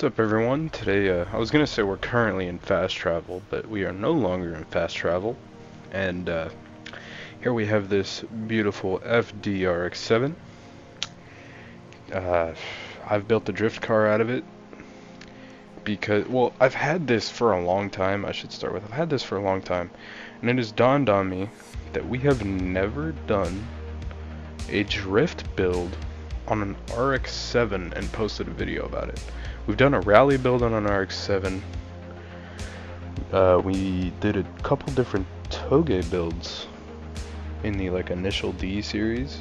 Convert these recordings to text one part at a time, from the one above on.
What's up everyone? Today, uh, I was gonna say we're currently in fast travel, but we are no longer in fast travel. And uh, here we have this beautiful FDRX7. Uh, I've built a drift car out of it because, well, I've had this for a long time. I should start with, I've had this for a long time, and it has dawned on me that we have never done a drift build on an RX-7 and posted a video about it. We've done a rally build on an RX-7. Uh, we did a couple different Touge builds in the like initial D series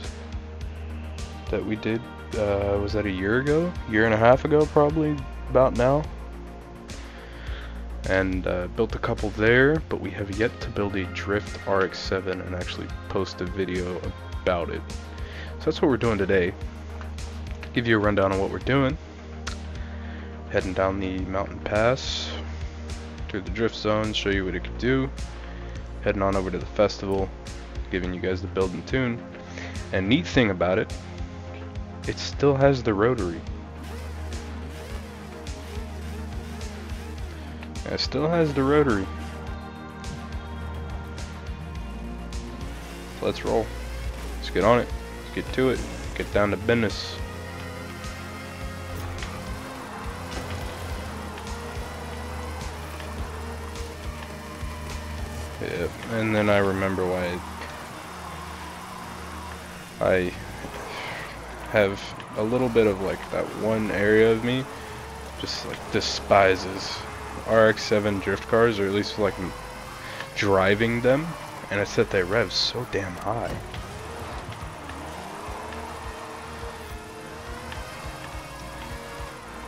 that we did. Uh, was that a year ago? Year and a half ago, probably about now. And uh, built a couple there, but we have yet to build a Drift RX-7 and actually post a video about it. So that's what we're doing today. Give you a rundown on what we're doing heading down the mountain pass through the drift zone, show you what it could do. Heading on over to the festival, giving you guys the build and tune. And neat thing about it, it still has the rotary. It still has the rotary. let's roll. Let's get on it. Let's get to it. Get down to business. And then I remember why I have a little bit of like that one area of me just like despises RX-7 drift cars, or at least like driving them, and it's that they rev so damn high.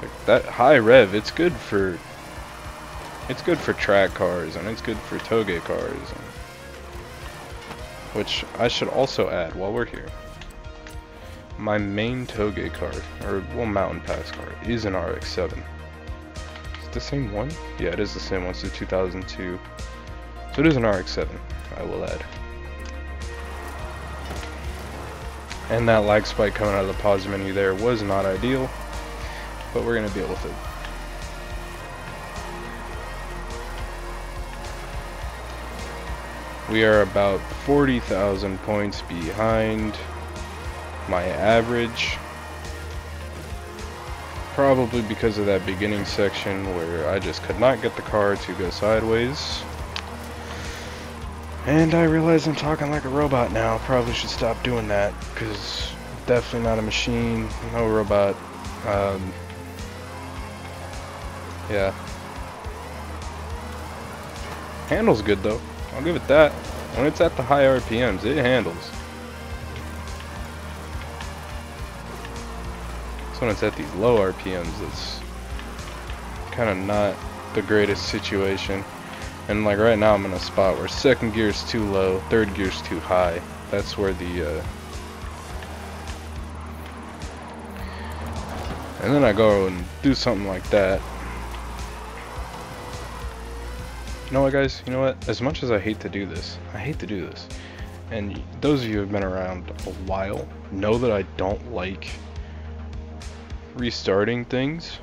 Like that high rev, it's good for it's good for track cars and it's good for touge cars. Which I should also add while we're here. My main touge car, or well Mountain Pass car, is an RX-7. Is it the same one? Yeah, it is the same one. It's a 2002. So it is an RX-7, I will add. And that lag spike coming out of the pause menu there was not ideal, but we're going to deal with it. We are about 40,000 points behind my average. Probably because of that beginning section where I just could not get the car to go sideways. And I realize I'm talking like a robot now. Probably should stop doing that because definitely not a machine, no robot. Um, yeah. Handles good though. I'll give it that. When it's at the high RPMs, it handles. So when it's at these low RPMs, it's kind of not the greatest situation. And like right now I'm in a spot where second gear is too low, third gear is too high. That's where the uh, and then I go and do something like that You know what guys, you know what, as much as I hate to do this, I hate to do this, and those of you who have been around a while know that I don't like restarting things,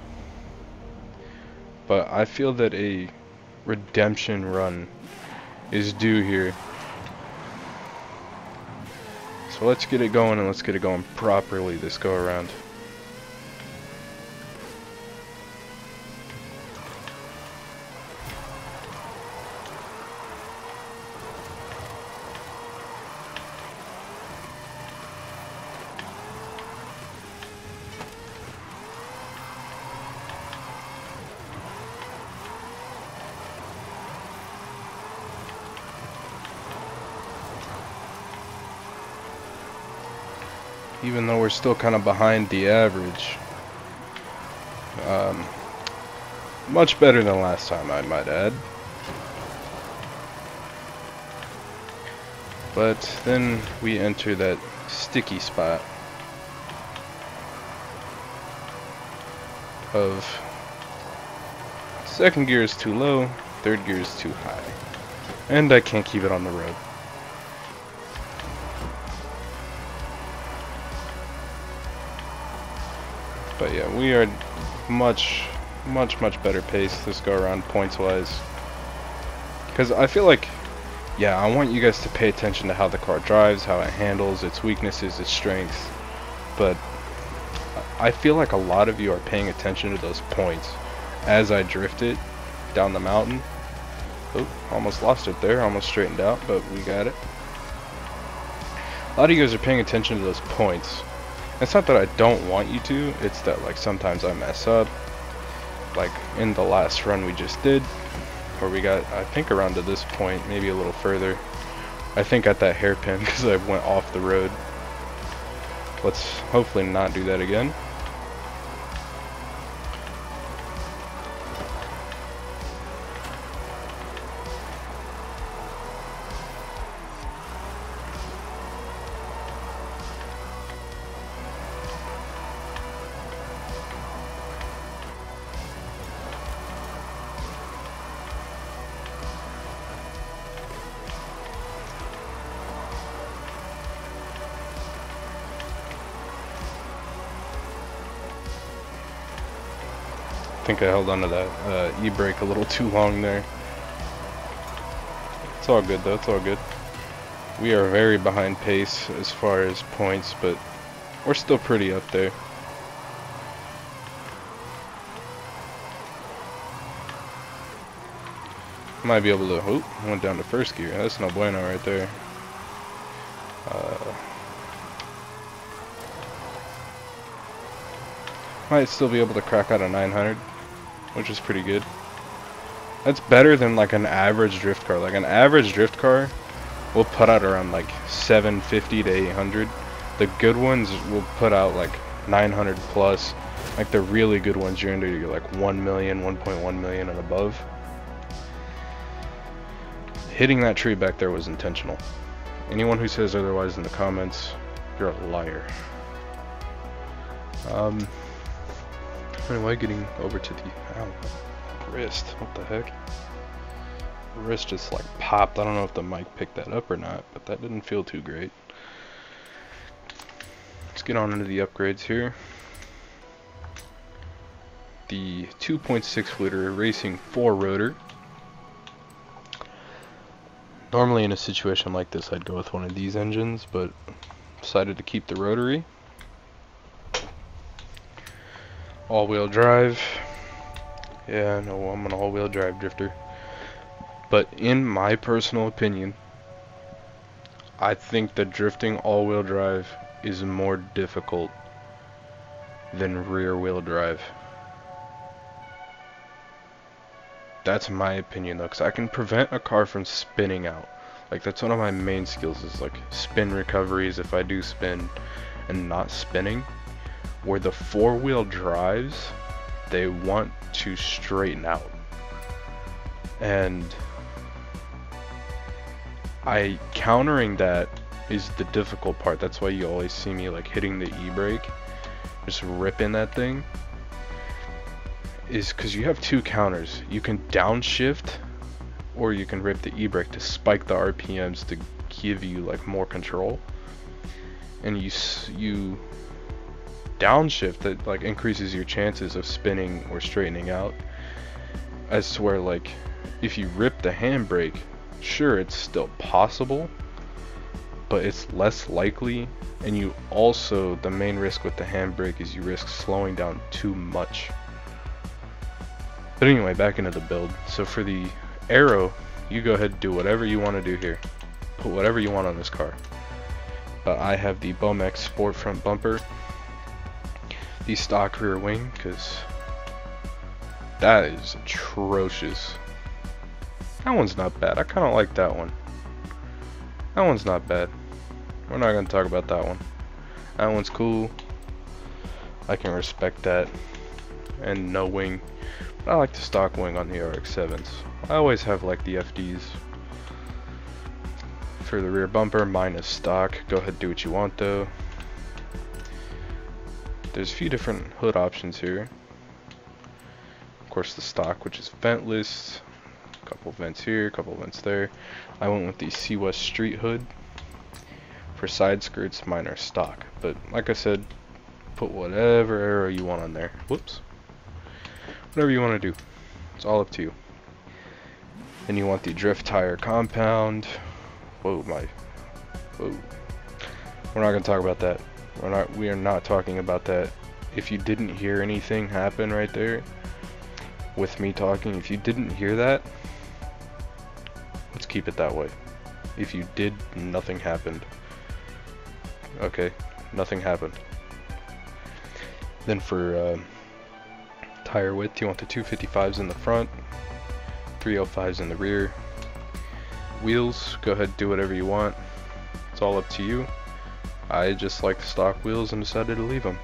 but I feel that a redemption run is due here. So let's get it going and let's get it going properly this go around. Even though we're still kind of behind the average. Um, much better than last time, I might add. But then we enter that sticky spot of second gear is too low, third gear is too high. And I can't keep it on the road. But yeah, we are much much, much better pace this go around points-wise. Because I feel like, yeah, I want you guys to pay attention to how the car drives, how it handles, its weaknesses, its strengths. But I feel like a lot of you are paying attention to those points as I drift it down the mountain. Oh, almost lost it there, almost straightened out, but we got it. A lot of you guys are paying attention to those points. It's not that I don't want you to, it's that like sometimes I mess up. Like in the last run we just did, where we got, I think around to this point, maybe a little further. I think at that hairpin because I went off the road. Let's hopefully not do that again. Think I held onto that uh, e-brake a little too long there. It's all good though, it's all good. We are very behind pace as far as points, but we're still pretty up there. Might be able to, oh, went down to first gear. That's no bueno right there. Uh, might still be able to crack out a 900 which is pretty good. That's better than like an average drift car. Like an average drift car will put out around like 750 to 800. The good ones will put out like 900 plus. Like the really good ones, you're into you're like 1 million, 1.1 million and above. Hitting that tree back there was intentional. Anyone who says otherwise in the comments, you're a liar. Um, Anyway, getting over to the ow, wrist. What the heck? Wrist just like popped. I don't know if the mic picked that up or not, but that didn't feel too great. Let's get on into the upgrades here. The 2.6 liter racing 4 rotor. Normally in a situation like this I'd go with one of these engines, but decided to keep the rotary. all-wheel drive. Yeah, no, I'm an all-wheel drive drifter. But in my personal opinion, I think that drifting all-wheel drive is more difficult than rear-wheel drive. That's my opinion though, because I can prevent a car from spinning out. Like that's one of my main skills is like spin recoveries if I do spin and not spinning where the four-wheel drives they want to straighten out. And I countering that is the difficult part. That's why you always see me like hitting the e-brake just ripping that thing is because you have two counters. You can downshift or you can rip the e-brake to spike the RPMs to give you like more control. And you you downshift that like increases your chances of spinning or straightening out. I swear like if you rip the handbrake, sure it's still possible, but it's less likely and you also the main risk with the handbrake is you risk slowing down too much. But anyway, back into the build. So for the aero, you go ahead and do whatever you want to do here. Put whatever you want on this car. Uh, I have the Bomex Sport Front Bumper the stock rear wing because that is atrocious. That one's not bad. I kind of like that one. That one's not bad. We're not going to talk about that one. That one's cool. I can respect that. And no wing. But I like the stock wing on the RX-7s. I always have like the FDs. For the rear bumper, minus stock. Go ahead do what you want though. There's a few different hood options here. Of course the stock, which is ventless. A couple vents here, a couple vents there. I went with the C West Street hood. For side skirts, mine are stock. But like I said, put whatever aero you want on there. Whoops. Whatever you want to do. It's all up to you. Then you want the drift tire compound. Whoa, my. Whoa. We're not going to talk about that. We're not. We are not talking about that. If you didn't hear anything happen right there, with me talking, if you didn't hear that, let's keep it that way. If you did, nothing happened. Okay, nothing happened. Then for uh, tire width, you want the 255s in the front, 305s in the rear. Wheels, go ahead do whatever you want. It's all up to you. I just like the stock wheels and decided to leave them.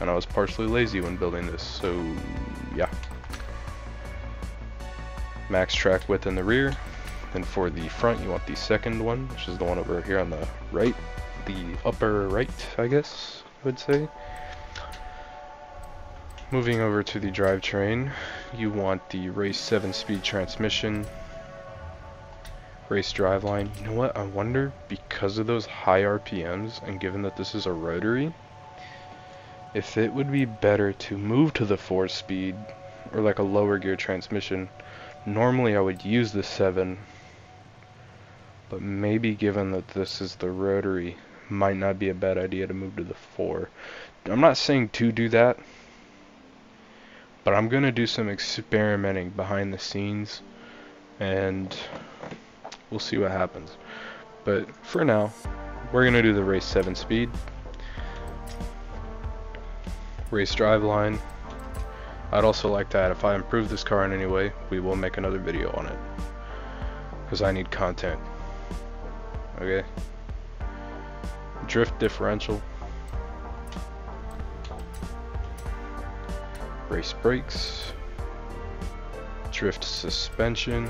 And I was partially lazy when building this, so yeah. Max track width in the rear. Then for the front, you want the second one, which is the one over here on the right. The upper right, I guess, I would say. Moving over to the drivetrain, you want the race 7 speed transmission, race driveline. You know what, I wonder, because of those high RPMs, and given that this is a rotary, if it would be better to move to the 4 speed, or like a lower gear transmission. Normally I would use the 7, but maybe given that this is the rotary, might not be a bad idea to move to the 4. I'm not saying to do that, but I'm going to do some experimenting behind the scenes and we'll see what happens. But for now, we're going to do the race 7 speed. Race drive line. I'd also like that if I improve this car in any way, we will make another video on it. Because I need content. Okay? Drift differential. race brakes, drift suspension,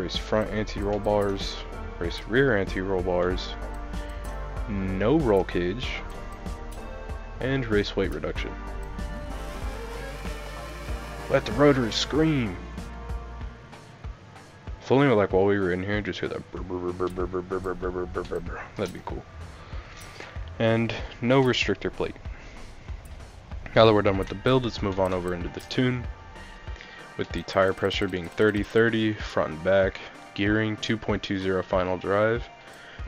race front anti-roll bars, race rear anti-roll bars, no roll cage, and race weight reduction. Let the rotors scream! If only like while we were in here, just hear that That'd be cool. And no restrictor plate. Now that we're done with the build, let's move on over into the tune. With the tire pressure being 30-30, front and back, gearing 2.20 final drive.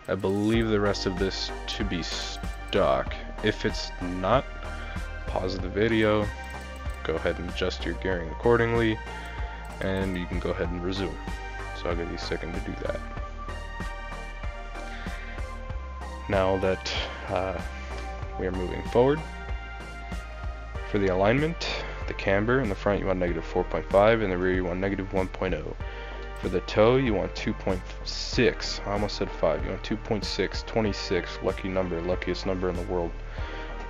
I believe the rest of this to be stock. If it's not, pause the video, go ahead and adjust your gearing accordingly, and you can go ahead and resume. So I'll give you a second to do that. Now that uh, we are moving forward, for the alignment, the camber, in the front you want negative 4.5, in the rear you want negative 1.0. For the toe, you want 2.6. I almost said 5. You want 2.6, 26, lucky number, luckiest number in the world.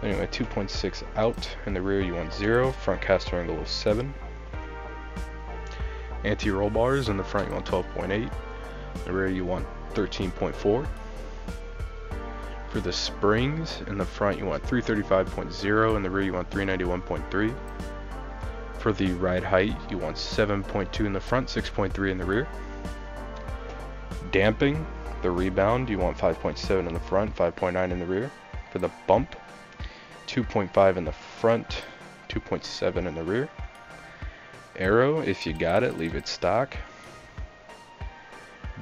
Anyway, 2.6 out. In the rear, you want 0. Front caster angle of 7. Anti-roll bars. In the front, you want 12.8. In the rear, you want 13.4. For the springs, in the front you want 335.0, in the rear you want 391.3. For the ride height, you want 7.2 in the front, 6.3 in the rear. Damping, the rebound, you want 5.7 in the front, 5.9 in the rear. For the bump, 2.5 in the front, 2.7 in the rear. Aero, if you got it, leave it stock.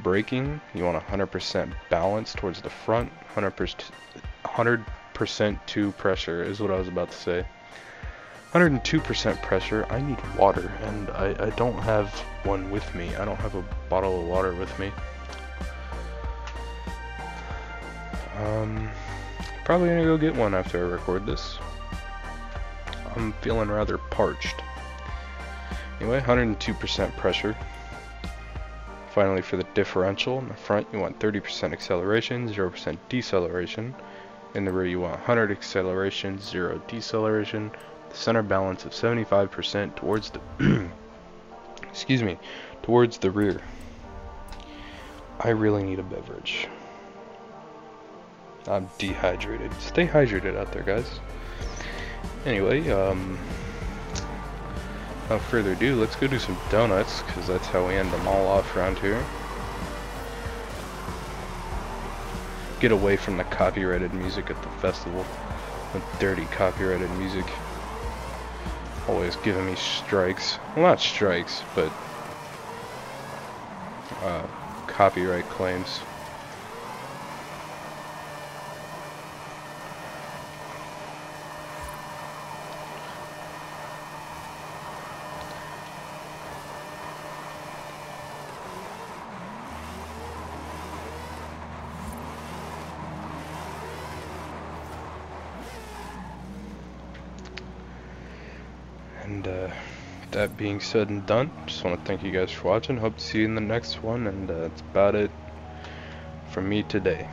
Braking, you want 100% balance towards the front, 100% 100% to pressure is what I was about to say. 102% pressure, I need water, and I, I don't have one with me. I don't have a bottle of water with me. Um, probably gonna go get one after I record this. I'm feeling rather parched. Anyway, 102% pressure. Finally for the differential, in the front you want 30% acceleration, 0% deceleration. In the rear you want 100 acceleration, 0 deceleration. The center balance of 75% towards the excuse me, towards the rear. I really need a beverage. I'm dehydrated. Stay hydrated out there, guys. Anyway, um, Without further ado, let's go do some donuts, because that's how we end them all off around here. Get away from the copyrighted music at the festival. The dirty copyrighted music. Always giving me strikes. Well, not strikes, but uh, copyright claims. And uh, that being said and done, just want to thank you guys for watching. Hope to see you in the next one, and uh, that's about it from me today.